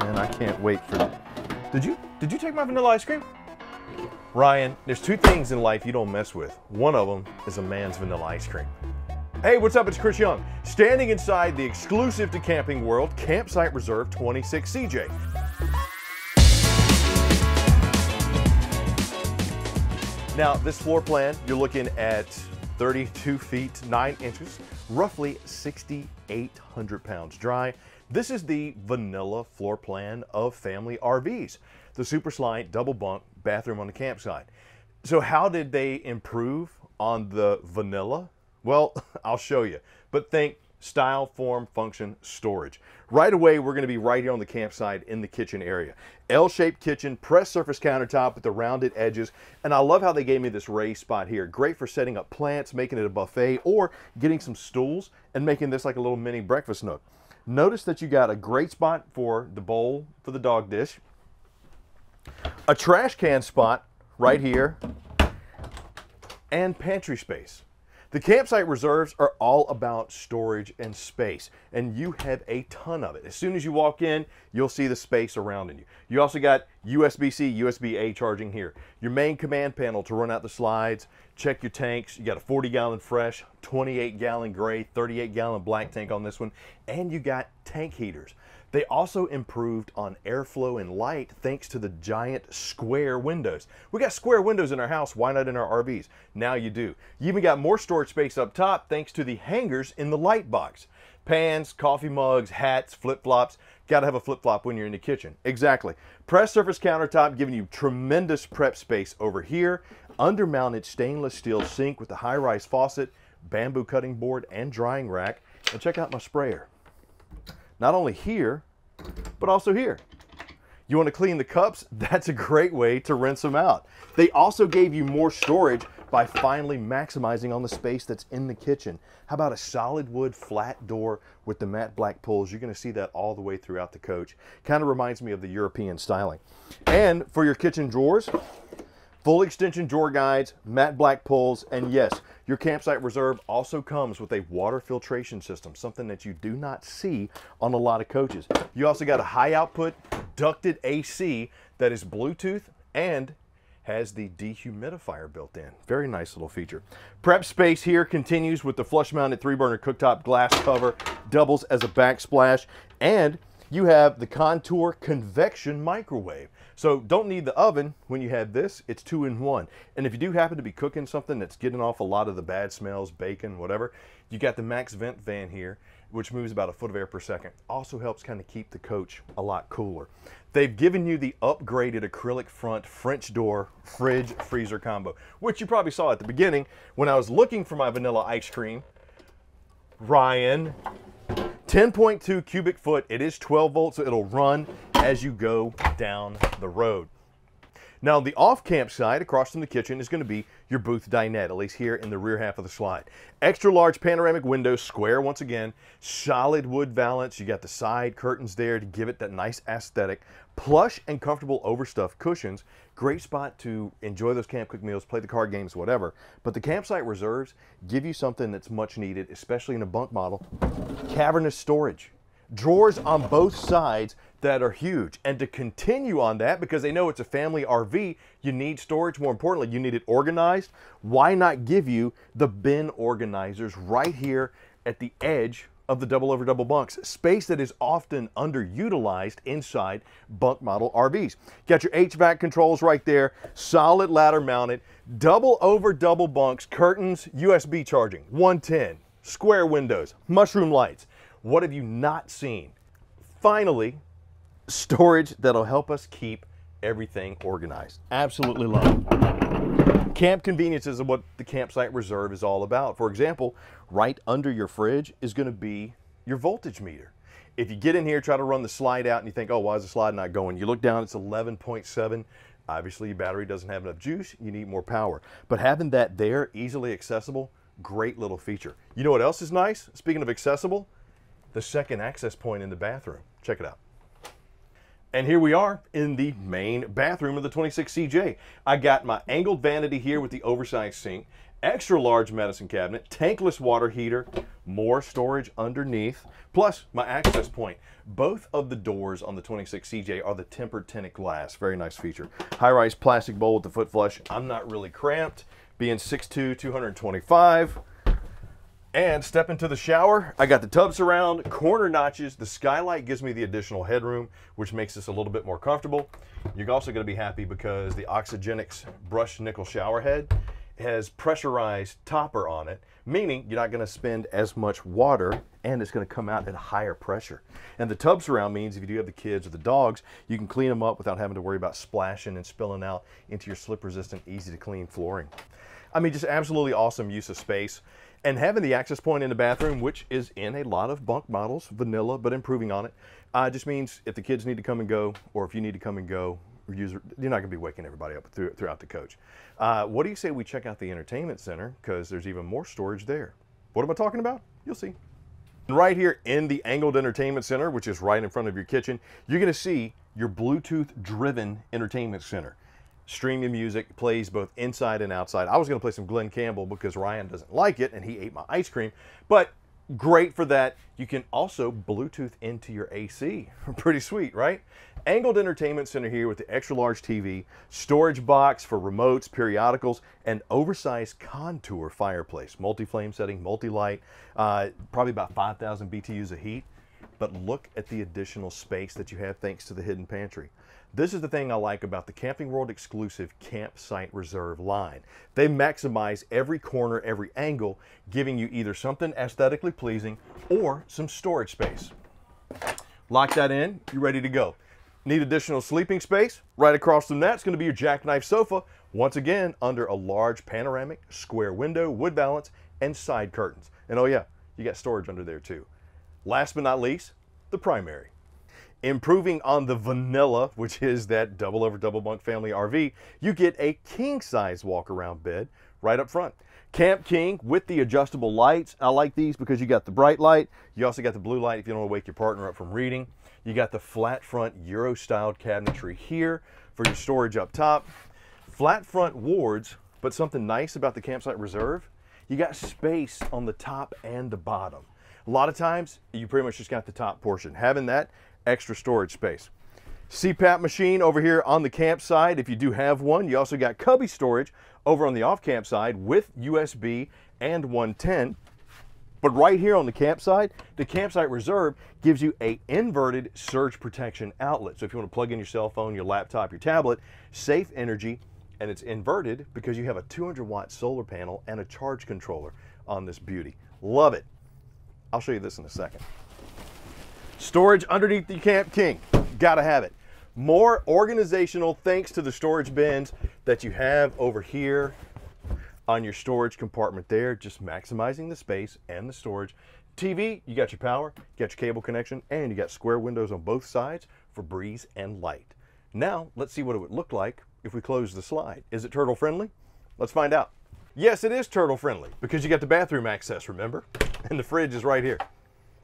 And I can't wait for. Did you did you take my vanilla ice cream? Ryan, there's two things in life you don't mess with. One of them is a man's vanilla ice cream. Hey, what's up? It's Chris Young, standing inside the exclusive to Camping World Campsite Reserve 26 CJ. Now, this floor plan, you're looking at 32 feet 9 inches, roughly 6,800 pounds dry. This is the vanilla floor plan of family RVs. The super slide double bunk bathroom on the campsite. So how did they improve on the vanilla? Well, I'll show you. But think style, form, function, storage. Right away, we're going to be right here on the campsite in the kitchen area. L-shaped kitchen, pressed surface countertop with the rounded edges. And I love how they gave me this raised spot here. Great for setting up plants, making it a buffet, or getting some stools and making this like a little mini breakfast nook. Notice that you got a great spot for the bowl for the dog dish, a trash can spot right here, and pantry space. The campsite reserves are all about storage and space, and you have a ton of it. As soon as you walk in, you'll see the space around you. You also got USB-C, USB-A charging here. Your main command panel to run out the slides, check your tanks. You got a 40 gallon fresh, 28 gallon gray, 38 gallon black tank on this one, and you got tank heaters. They also improved on airflow and light thanks to the giant square windows. We got square windows in our house, why not in our RVs? Now you do. You even got more storage space up top thanks to the hangers in the light box. Pans, coffee mugs, hats, flip-flops. Got to have a flip-flop when you're in the kitchen. Exactly. Press surface countertop giving you tremendous prep space over here. Undermounted stainless steel sink with the high-rise faucet, bamboo cutting board, and drying rack. And check out my sprayer not only here, but also here. You want to clean the cups? That's a great way to rinse them out. They also gave you more storage by finally maximizing on the space that's in the kitchen. How about a solid wood flat door with the matte black pulls? You're going to see that all the way throughout the coach. Kind of reminds me of the European styling. And for your kitchen drawers, Full extension drawer guides, matte black pulls, and yes, your campsite reserve also comes with a water filtration system, something that you do not see on a lot of coaches. You also got a high output ducted AC that is Bluetooth and has the dehumidifier built in. Very nice little feature. Prep space here continues with the flush mounted three burner cooktop glass cover, doubles as a backsplash, and you have the Contoure convection microwave. So don't need the oven when you have this, it's two in one. And if you do happen to be cooking something that's getting off a lot of the bad smells, bacon, whatever, you got the Max Vent fan here, which moves about a foot of air per second. Also helps kind of keep the coach a lot cooler. They've given you the upgraded acrylic front French door fridge freezer combo, which you probably saw at the beginning when I was looking for my vanilla ice cream. Ryan, 10.2 cubic foot. It is 12 volts, so it'll run as you go down the road. Now the off camp side across from the kitchen is going to be your booth dinette, at least here in the rear half of the slide. Extra large panoramic windows, square once again, solid wood valance. You got the side curtains there to give it that nice aesthetic. Plush and comfortable overstuffed cushions. Great spot to enjoy those camp cook meals, play the card games, whatever. But the campsite reserves give you something that's much needed, especially in a bunk model. Cavernous storage drawers on both sides that are huge. And to continue on that, because they know it's a family RV, you need storage. More importantly, you need it organized. Why not give you the bin organizers right here at the edge of the double over double bunks, space that is often underutilized inside bunk model RVs. Got your HVAC controls right there, solid ladder mounted, double over double bunks, curtains, USB charging, 110, square windows, mushroom lights. What have you not seen? Finally, storage that'll help us keep everything organized. Absolutely love it. Camp conveniences is what the campsite reserve is all about. For example, right under your fridge is going to be your voltage meter. If you get in here, try to run the slide out and you think, oh, why is the slide not going? You look down, it's 11.7. Obviously, your battery doesn't have enough juice. You need more power. But having that there, easily accessible, great little feature. You know what else is nice? Speaking of accessible, the second access point in the bathroom. Check it out. And here we are in the main bathroom of the 26CJ. I got my angled vanity here with the oversized sink, extra large medicine cabinet, tankless water heater, more storage underneath, plus my access point. Both of the doors on the 26 CJ are the tempered tinted glass. Very nice feature. High-rise plastic bowl with the foot flush. I'm not really cramped, being 6'2", 225. And step into the shower. I got the tub surround, corner notches. The skylight gives me the additional headroom, which makes this a little bit more comfortable. You're also going to be happy because the Oxygenics brushed nickel shower head has pressurized topper on it, meaning you're not going to spend as much water and it's going to come out at a higher pressure. And the tub surround means if you do have the kids or the dogs, you can clean them up without having to worry about splashing and spilling out into your slip resistant, easy to clean flooring. I mean, just absolutely awesome use of space. And having the access point in the bathroom, which is in a lot of bunk models, vanilla, but improving on it, uh, just means if the kids need to come and go, or if you need to come and go, user, you're not going to be waking everybody up through, throughout the coach. Uh, what do you say we check out the entertainment center because there's even more storage there? What am I talking about? You'll see. Right here in the angled entertainment center, which is right in front of your kitchen, you're going to see your Bluetooth driven entertainment center streaming music, plays both inside and outside. I was going to play some Glen Campbell because Ryan doesn't like it and he ate my ice cream, but great for that. You can also Bluetooth into your AC. Pretty sweet, right? Angled Entertainment Center here with the extra large TV, storage box for remotes, periodicals, and oversized Contoure fireplace. Multi-flame setting, multi-light, uh, probably about 5,000 BTUs of heat. But look at the additional space that you have thanks to the hidden pantry. This is the thing I like about the Camping World exclusive Campsite Reserve line. They maximize every corner, every angle, giving you either something aesthetically pleasing or some storage space. Lock that in, you're ready to go. Need additional sleeping space? Right across from that's going to be your jackknife sofa, once again under a large panoramic square window, wood valance, and side curtains. And oh yeah, you got storage under there too. Last but not least, the primary. Improving on the vanilla, which is that double over double bunk family RV, you get a king size walk around bed right up front. Camp King with the adjustable lights. I like these because you got the bright light. You also got the blue light if you don't want to wake your partner up from reading. You got the flat front Euro styled cabinetry here for your storage up top. Flat front wards, but something nice about the campsite reserve, you got space on the top and the bottom. A lot of times, you pretty much just got the top portion. Having that extra storage space. CPAP machine over here on the campsite. If you do have one, you also got cubby storage over on the off camp side with USB and 110. But right here on the campsite, the campsite reserve gives you a inverted surge protection outlet. So if you want to plug in your cell phone, your laptop, your tablet, safe energy, and it's inverted because you have a 200 watt solar panel and a charge controller on this beauty. Love it. I'll show you this in a second. Storage underneath the Camp King. Gotta have it. More organizational thanks to the storage bins that you have over here on your storage compartment there, just maximizing the space and the storage. TV, you got your power, you got your cable connection, and you got square windows on both sides for breeze and light. Now, let's see what it would look like if we close the slide. Is it turtle friendly? Let's find out. Yes, it is turtle friendly because you got the bathroom access, remember? And the fridge is right here.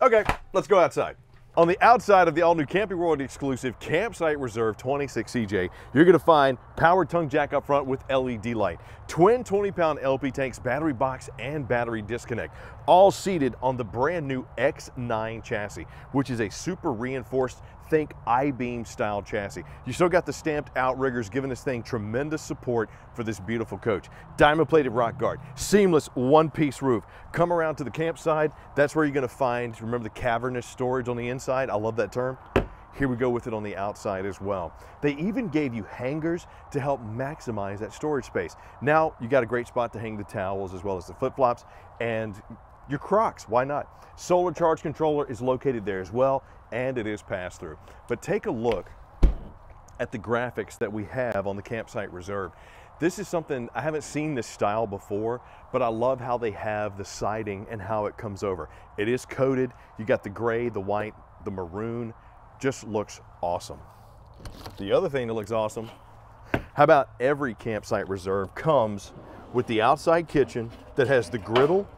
Okay, let's go outside. On the outside of the all-new Camping World exclusive Campsite Reserve 26 CJ, you're gonna find powered tongue jack up front with LED light, twin 20-pound LP tanks, battery box, and battery disconnect, all seated on the brand new X9 chassis, which is a super reinforced think I-beam style chassis. You still got the stamped outriggers giving this thing tremendous support for this beautiful coach. Diamond plated rock guard, seamless one piece roof. Come around to the campsite, that's where you're gonna find, remember the cavernous storage on the inside? I love that term. Here we go with it on the outside as well. They even gave you hangers to help maximize that storage space. Now you got a great spot to hang the towels as well as the flip flops and your Crocs, why not? Solar charge controller is located there as well and it is pass through. But take a look at the graphics that we have on the campsite reserve. This is something, I haven't seen this style before, but I love how they have the siding and how it comes over. It is coated, you got the gray, the white, the maroon, just looks awesome. The other thing that looks awesome, how about every campsite reserve comes with the outside kitchen that has the griddle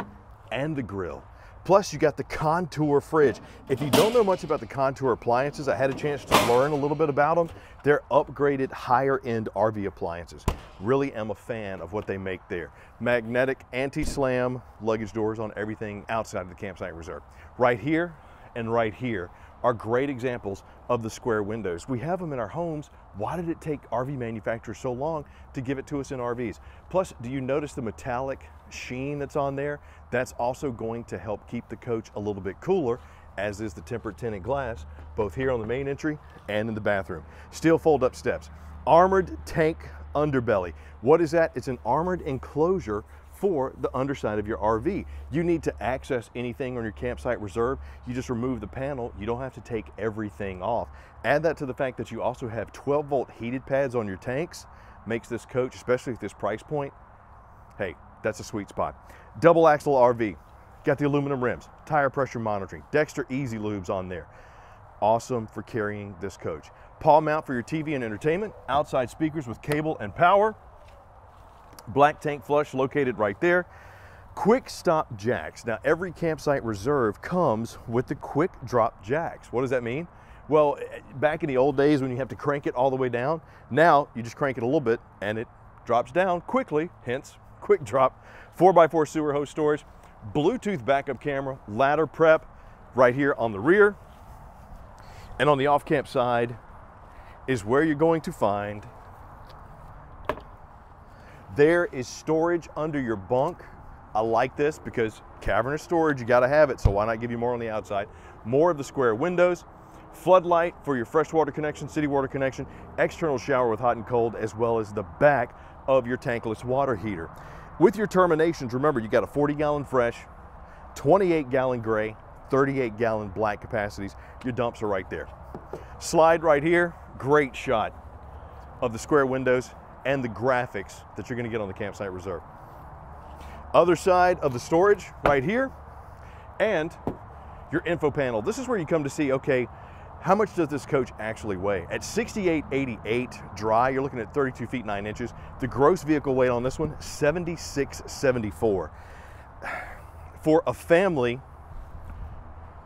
and the grill. Plus you got the Contoure fridge. If you don't know much about the Contoure appliances, I had a chance to learn a little bit about them. They're upgraded higher end RV appliances. Really am a fan of what they make there. Magnetic anti-slam luggage doors on everything outside of the campsite reserve. Right here and right here are great examples of the square windows. We have them in our homes. Why did it take RV manufacturers so long to give it to us in RVs? Plus, do you notice the metallic sheen that's on there? That's also going to help keep the coach a little bit cooler as is the tempered tinted glass, both here on the main entry and in the bathroom. Steel fold up steps. Armored tank underbelly. What is that? It's an armored enclosure for the underside of your RV. You need to access anything on your campsite reserve, you just remove the panel. You don't have to take everything off. Add that to the fact that you also have 12 volt heated pads on your tanks, makes this coach, especially at this price point, hey, that's a sweet spot. Double axle RV, got the aluminum rims, tire pressure monitoring, Dexter E-Z Lubes on there. Awesome for carrying this coach. Paw mount for your TV and entertainment, outside speakers with cable and power, black tank flush located right there. Quick stop jacks. Now every campsite reserve comes with the quick drop jacks. What does that mean? Well, back in the old days when you have to crank it all the way down, now you just crank it a little bit and it drops down quickly, hence quick drop. 4x4 sewer hose storage, Bluetooth backup camera, ladder prep right here on the rear. And on the off camp side is where you're going to find there is storage under your bunk. I like this because cavernous storage, you gotta have it, so why not give you more on the outside? More of the square windows, floodlight for your freshwater connection, city water connection, external shower with hot and cold, as well as the back of your tankless water heater. With your terminations, remember you got a 40 gallon fresh, 28 gallon gray, 38 gallon black capacities. Your dumps are right there. Slide right here, great shot of the square windows and the graphics that you're gonna get on the campsite reserve. Other side of the storage right here and your info panel. This is where you come to see, okay, how much does this coach actually weigh? At 68.88 dry, you're looking at 32 feet 9 inches. The gross vehicle weight on this one, 76.74. For a family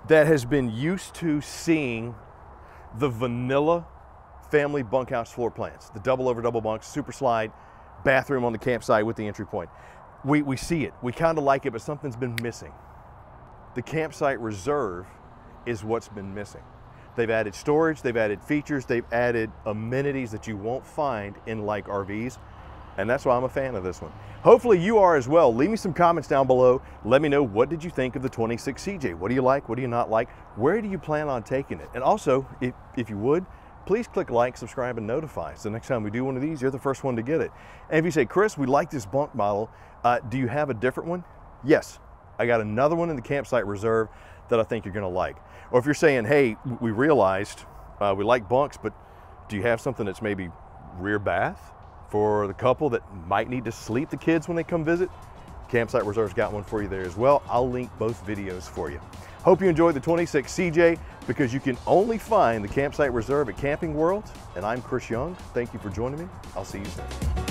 that has been used to seeing the vanilla family bunkhouse floor plans, the double over double bunks, super slide, bathroom on the campsite with the entry point. We, we see it, we kind of like it, but something's been missing. The campsite reserve is what's been missing. They've added storage, they've added features, they've added amenities that you won't find in like RVs. And that's why I'm a fan of this one. Hopefully you are as well. Leave me some comments down below. Let me know what did you think of the 26 CJ? What do you like? What do you not like? Where do you plan on taking it? And also, if, if you would, please click like, subscribe, and notify. So next time we do one of these, you're the first one to get it. And if you say, Chris, we like this bunk model, uh, do you have a different one? Yes, I got another one in the campsite reserve that I think you're gonna like. Or if you're saying, hey, we realized uh, we like bunks, but do you have something that's maybe rear bath for the couple that might need to sleep the kids when they come visit? Campsite Reserve's got one for you there as well. I'll link both videos for you. Hope you enjoyed the 26 CJ because you can only find the Campsite Reserve at Camping World. And I'm Chris Young. Thank you for joining me. I'll see you soon.